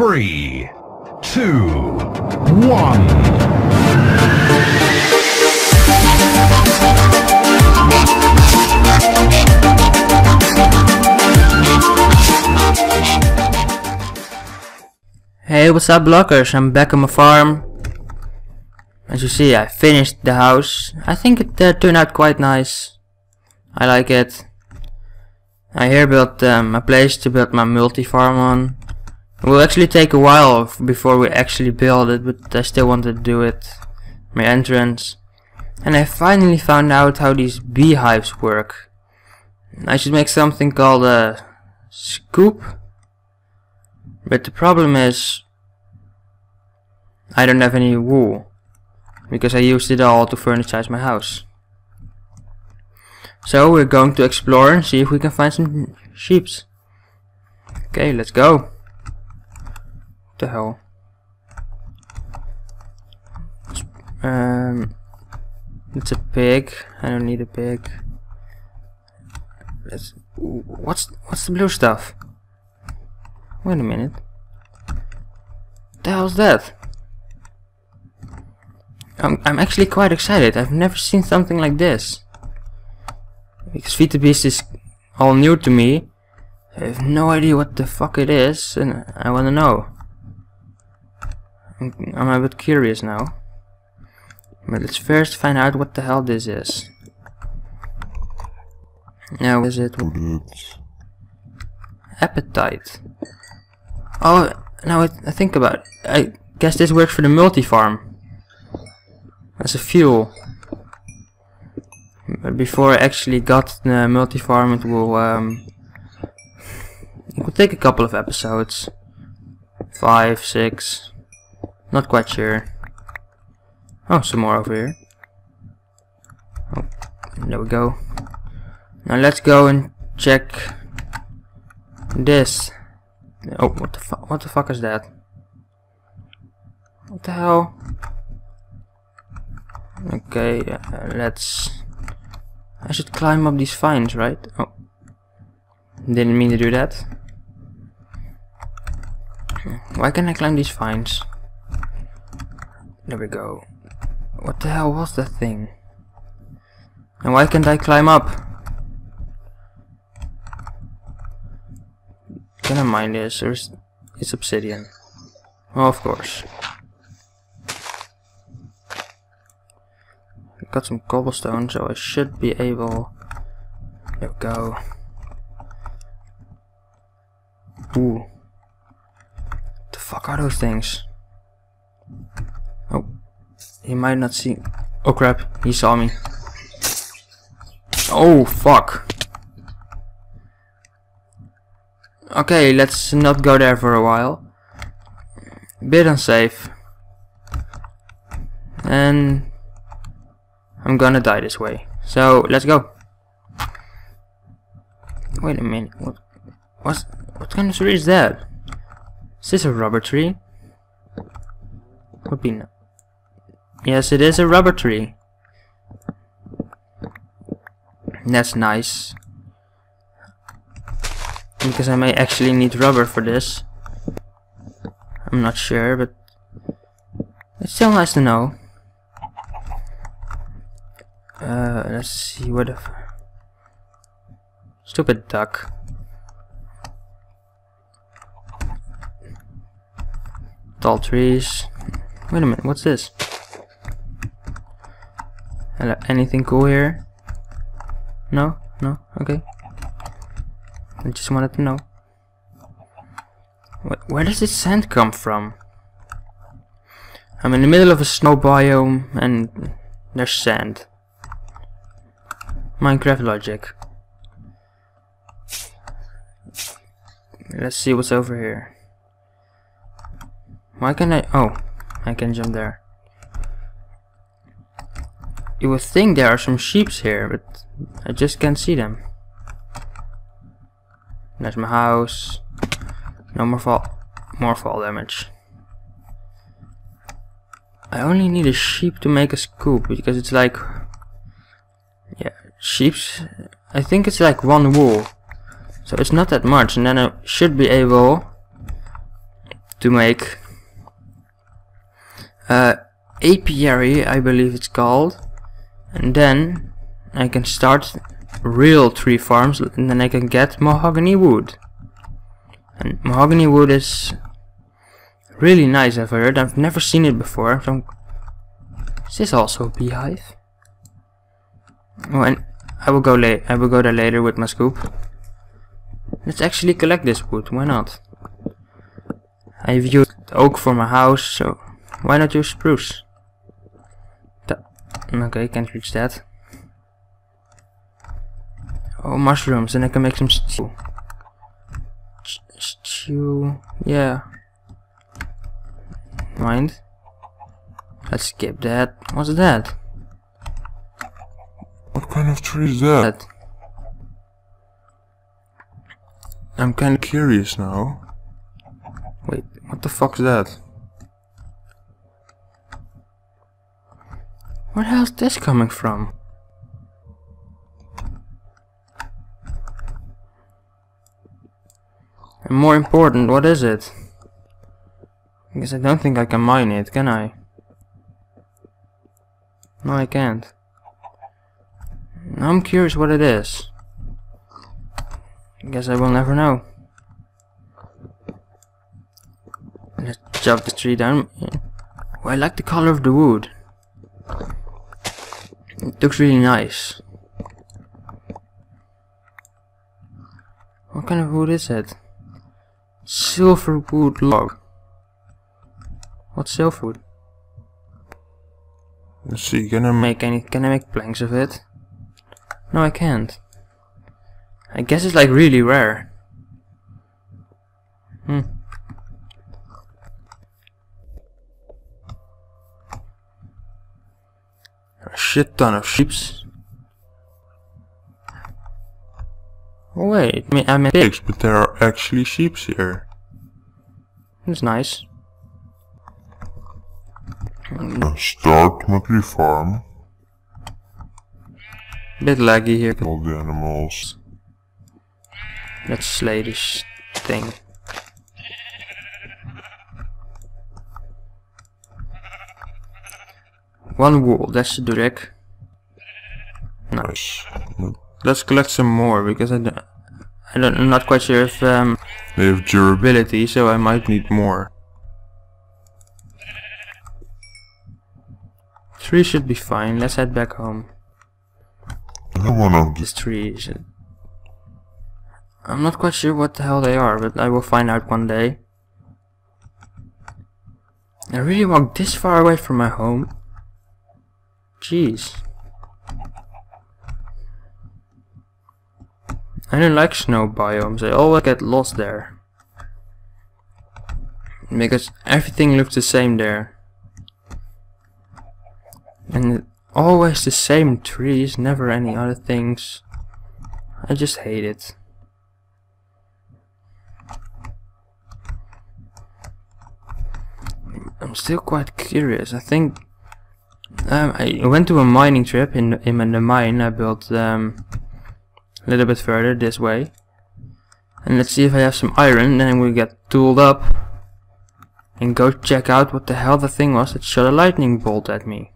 Three, two, one. Hey, what's up blockers? I'm back on my farm. As you see, I finished the house. I think it uh, turned out quite nice. I like it. I here built um, a place to build my multi-farm on. It will actually take a while before we actually build it, but I still want to do it. My entrance. And I finally found out how these beehives work. I should make something called a scoop. But the problem is I don't have any wool because I used it all to furnishise my house. So we're going to explore and see if we can find some sheeps. Okay, let's go. The hell? Um, it's a pig. I don't need a pig. Let's. What's what's the blue stuff? Wait a minute. The hell's that? I'm I'm actually quite excited. I've never seen something like this. Because the Beast is all new to me. I have no idea what the fuck it is, and I wanna know. I'm, I'm a bit curious now. But let's first find out what the hell this is. Now, is it apatite? Oh, now I, I think about it. I guess this works for the multi-farm. As a fuel. But before I actually got the multi-farm it will um, it will take a couple of episodes. Five, six. Not quite sure. Oh, some more over here. Oh, there we go. Now let's go and check this. Oh, what the fuck? What the fuck is that? What the hell? Okay, uh, let's. I should climb up these vines, right? Oh, didn't mean to do that. Why can't I climb these vines? There we go. What the hell was that thing? And why can't I climb up? Can I mine this? Or is it's obsidian? Oh, of course. Got some cobblestone, so I should be able. There we go. Ooh. The fuck are those things? Oh, he might not see. Oh crap, he saw me. Oh fuck. Okay, let's not go there for a while. Bit unsafe. And I'm gonna die this way. So let's go. Wait a minute. What? What's, what kind of tree is that? Is this a rubber tree? Would be no. Yes, it is a rubber tree. That's nice. Because I may actually need rubber for this. I'm not sure, but it's still nice to know. Uh, let's see what the stupid duck. Tall trees. Wait a minute, what's this? Hello, anything cool here? No? No? Okay. I just wanted to know. Where does this sand come from? I'm in the middle of a snow biome and there's sand. Minecraft logic. Let's see what's over here. Why can I... Oh, I can jump there. You would think there are some sheeps here, but I just can't see them. There's my house. No more fall, more fall damage. I only need a sheep to make a scoop because it's like, yeah, sheep's. I think it's like one wool, so it's not that much, and then I should be able to make uh, apiary, I believe it's called, and then I can start real tree farms, and then I can get mahogany wood. And mahogany wood is really nice, I've heard. I've never seen it before. So is this also a beehive? Oh, and I will go late. I will go there later with my scoop. Let's actually collect this wood. Why not? I've used oak for my house, so why not use spruce? Okay, can't reach that. Oh, mushrooms, and I can make some stew. Ch stew, yeah. Mind. Let's skip that. What's that? What kind of tree is that? That. I'm kinda curious now. Wait, What the fuck's that? Where the hell's this coming from? And more important, what is it? Because I don't think I can mine it, can I? No, I can't. I'm curious what it is. I guess I will never know. Let's chop the tree down. I like the color of the wood. It looks really nice. What kind of wood is it? Silver wood log. What's silver wood? Let's see, can I make Make any? Can I make planks of it? No, I can't. I guess it's like really rare. Hmm. A shit ton of sheeps? Wait, I mean, I mean, Pigs, but there are actually sheeps here. it's nice. Start my farm. Bit laggy here. All the animals. Let's slay this thing. One wool, that's the Durek. Nice. Let's collect some more because I don't, I don't, I'm not quite sure if um, They have durability, so I might need more. three should be fine. Let's head back home. I wanna This tree is. I'm not quite sure what the hell they are, but I will find out one day. I really walked this far away from my home. Jeez. I don't like snow biomes, I always get lost there. Because everything looks the same there. And always the same trees, never any other things. I just hate it. I'm still quite curious. I think um, I went to a mining trip in in the mine. I built um, a little bit further this way, and let's see if I have some iron. Then we get tooled up and go check out what the hell the thing was that shot a lightning bolt at me.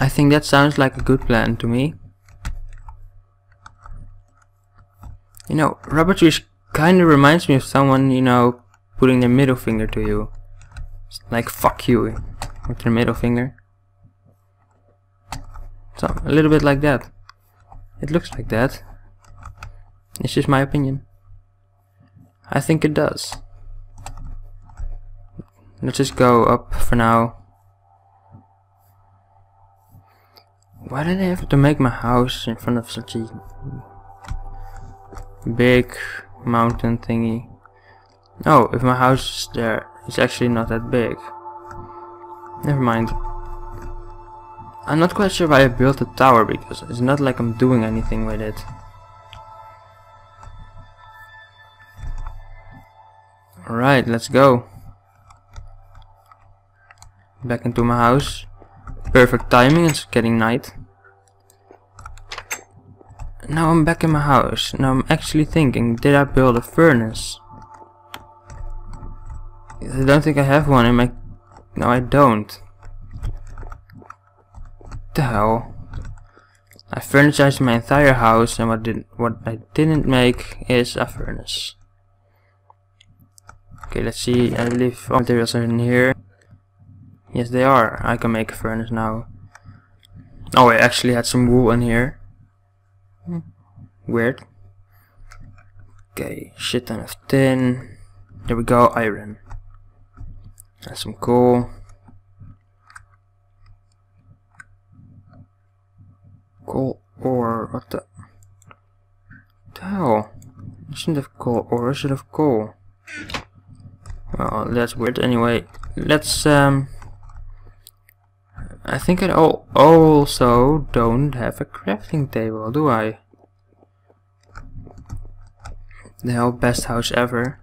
I think that sounds like a good plan to me. You know, rubber trees kinda reminds me of someone, you know, putting their middle finger to you. It's like, fuck you, with your middle finger. So, a little bit like that. It looks like that. It's just my opinion. I think it does. Let's just go up for now. Why did I have to make my house in front of such a big mountain thingy? Oh, if my house is there, it's actually not that big. Never mind. I'm not quite sure why I built a tower because it's not like I'm doing anything with it. Alright, let's go. Back into my house. Perfect timing, it's getting night. Now I'm back in my house. Now I'm actually thinking, did I build a furnace? I don't think I have one in my... No, I don't. The hell? I furnishized my entire house and what did what I didn't make is a furnace. Okay, let's see. I believe all materials are in here. Yes, they are. I can make a furnace now. Oh, I actually had some wool in here. Weird. Okay, shit ton of tin. There we go, iron. And some coal. Coal ore, what the? the hell? I shouldn't have coal ore, I should have coal. Well, that's weird. Anyway, let's um. I think I also don't have a crafting table, do I? The hell, best house ever.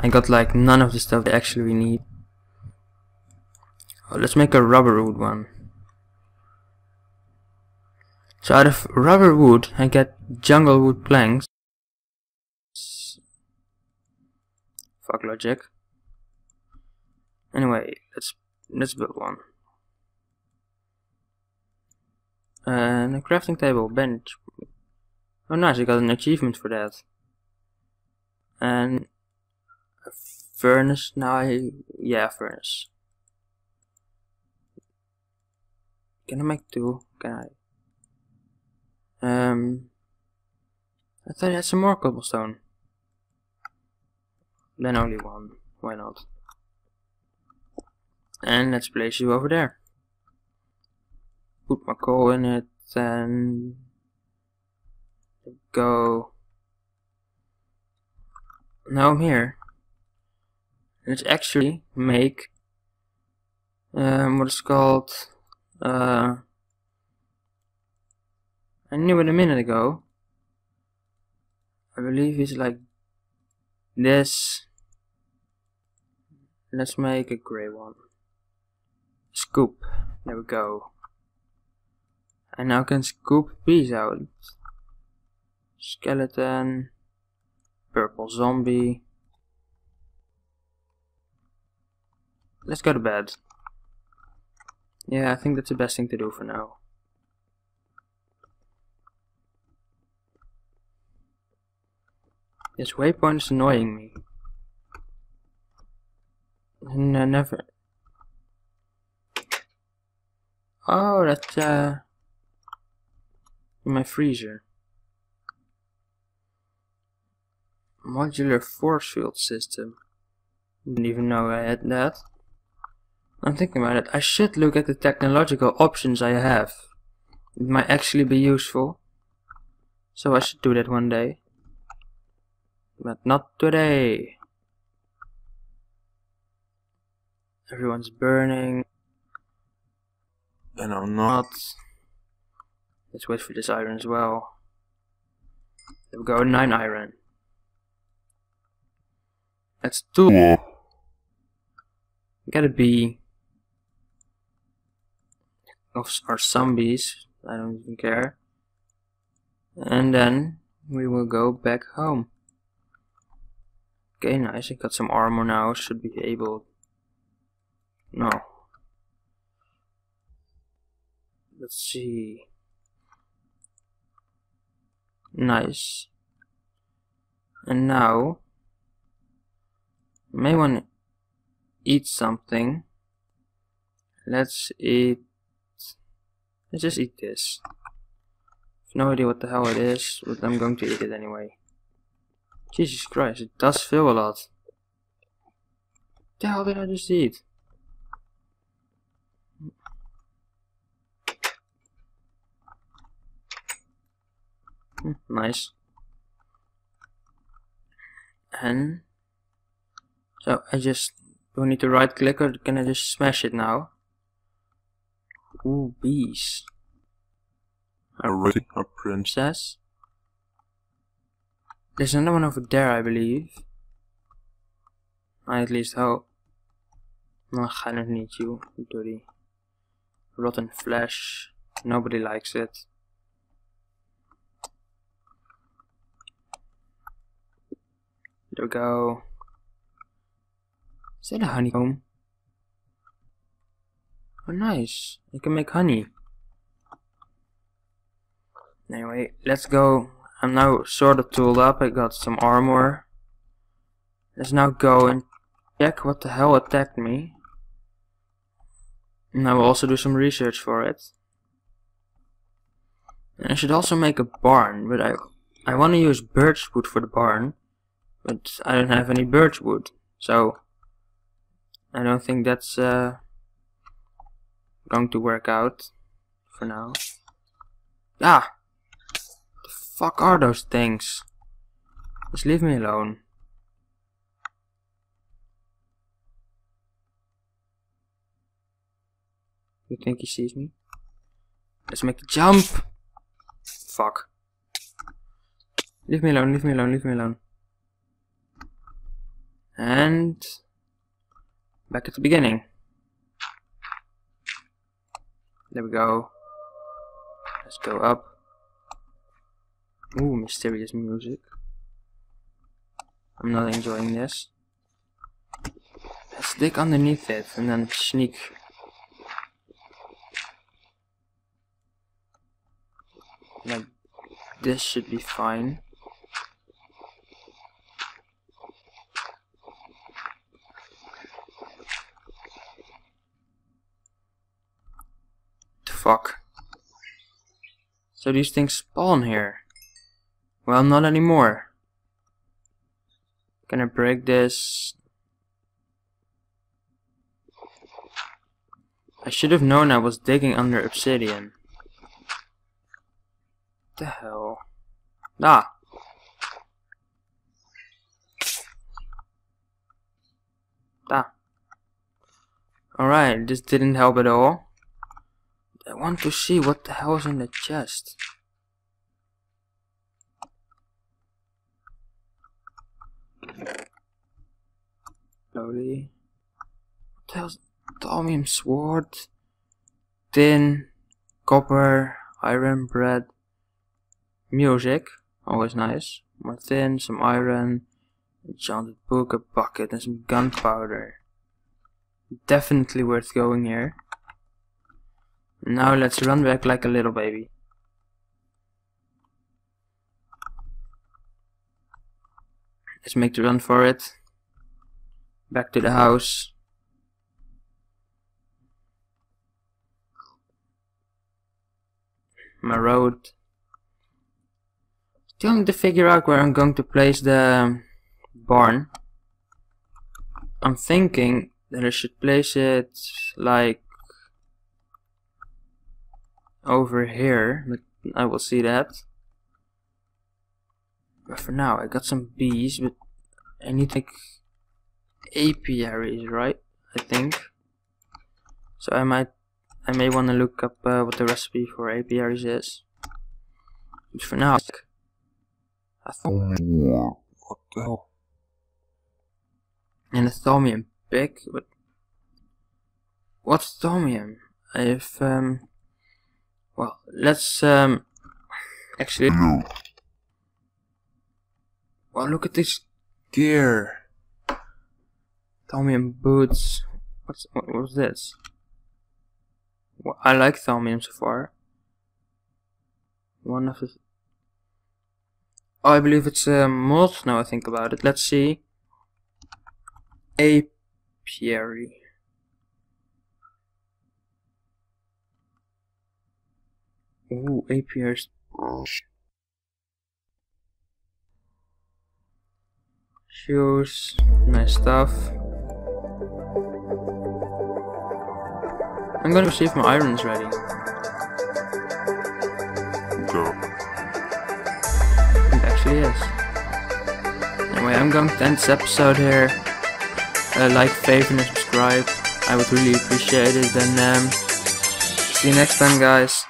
I got like none of the stuff that actually we need. Oh, let's make a rubber wood one. So out of rubber wood, I get jungle wood planks. Fuck logic. Anyway, let's let's build one. And a crafting table, bench. Oh nice, I got an achievement for that. And furnace, now I, yeah, furnace. Can I make two? Can I? Um, I thought I had some more cobblestone. Then only one. Why not? And let's place you over there. Put my coal in it and go. Now I'm here. Let's actually make um, what is called. Uh, I knew it a minute ago. I believe it's like this. Let's make a grey one. Scoop. There we go. I now can scoop peas out. Skeleton. Purple zombie. Let's go to bed. Yeah, I think that's the best thing to do for now. This waypoint is annoying me. I never... Oh, that's uh... My freezer. Modular force field system. Didn't even know I had that. I'm thinking about it. I should look at the technological options I have. It might actually be useful. So I should do that one day. But not today. Everyone's burning. And I'm not. Let's wait for this iron as well. There we go, 9 iron. That's 2. Whoa. Gotta be. Of our zombies. I don't even care. And then we will go back home. Okay, nice. I got some armor now. Should be able. No. Let's see. Nice. And now, may want to eat something. Let's eat. Let's just eat this. No idea what the hell it is, but I'm going to eat it anyway. Jesus Christ, it does feel a lot. The hell did I just eat? Hmm, nice. And so I just do I need to right click or can I just smash it now? Ooh, bees. Already a prince. Princess. There's another one over there, I believe. I at least hope. Ugh, I don't need you, dirty. Rotten flesh. Nobody likes it. There we go. Is that a honeycomb? Oh nice, you can make honey. Anyway, let's go. I'm now sort of tooled up, I got some armor. Let's now go and check what the hell attacked me. And I will also do some research for it. And I should also make a barn, but I I want to use birch wood for the barn, but I don't have any birch wood, so I don't think that's uh, going to work out for now. Ah! The fuck are those things? Just leave me alone. You think he sees me? Let's make the jump! Fuck. Leave me alone, leave me alone, leave me alone. And... Back at the beginning. There we go. Let's go up. Ooh, mysterious music. I'm not enjoying this. Let's dig underneath it and then sneak. Like, this should be fine. The fuck? So these things spawn here? Well, not anymore. Gonna break this. I should have known I was digging under obsidian. What the hell? Ah! Ah. Alright, this didn't help at all. I want to see what the hell is in the chest. Slowly. What the hell's Thaumium sword? Tin, copper, iron, bread, music, always nice. More tin, some iron, enchanted book, a bucket, and some gunpowder. Definitely worth going here. Now let's run back like a little baby. Let's make the run for it. Back to the house. My road. Still need to figure out where I'm going to place the barn. I'm thinking that I should place it like over here, but I will see that. But for now, I got some bees, but I need like apiaries, right? I think. So I might, I may want to look up uh, what the recipe for apiaries is. But for now, I thought, What the hell? and a thaumium pick, but what's thaumium? If um, well, let's um, actually. Wow, look at this gear. Thaumium boots. What's what was this? Well, I like Thaumium so far. One of the. Oh, I believe it's a moth mold now I think about it. Let's see. Apiary. Ooh, apiaries. Shoes, nice stuff. I'm gonna see if my iron's ready. Go. It actually is. Anyway, I'm going to end this episode here. Uh, like, favorite, and subscribe. I would really appreciate it. And um, see you next time, guys.